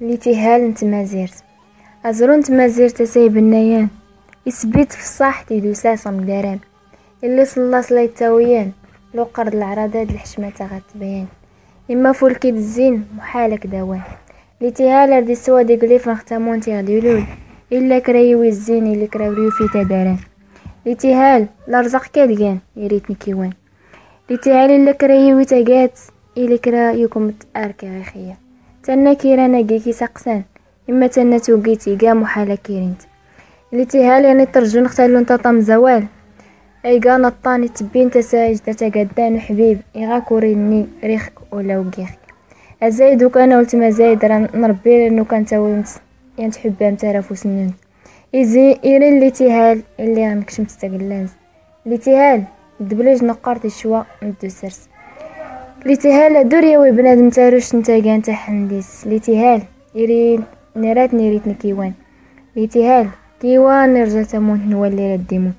لتهال نتمازيرت. أزرون تمازيرت سايب النيان يثبت في الصح تيدو ساسم داران اللي صلى صلاة تاويان لو قرض العراضات الحشمة غتبين إما فولكي الزين محالك دوان. لتهال ردي سوا دي قليف نختمون تيغديولول إلا كرايوي الزين اللي كراوريو في تداران. لتهال لرزق كادقان يريتني كيوان لتهال إلا كرايوي تاقات إلا كرا يكم تأركي غيخيا تنا كيرانا كيكي سقسان إما تنا توقيتي قا محالة كيرينت. اللي تيهال يعني ترجو نختالو نتا زوال. أي قا نطاني تبين تسايج تا قدان حبيب. إغا كوريني ريخك ولا وقيخك. أزايد وكان ولت ما زايد راه نربي لأنو كان تاويمت يعني تحبها متعرف وسنون إزي إيرين اللي تيهال اللي غنكشم تستقلانز اللي تيهال دبليج نقارت الشوا ندو سرس. لتهال دوريا وبنادم تاروش نتا كان تحنديس لتهال يريد نرات نريد نكيوان لتهال كيوان نرجع تموت نولي رديمون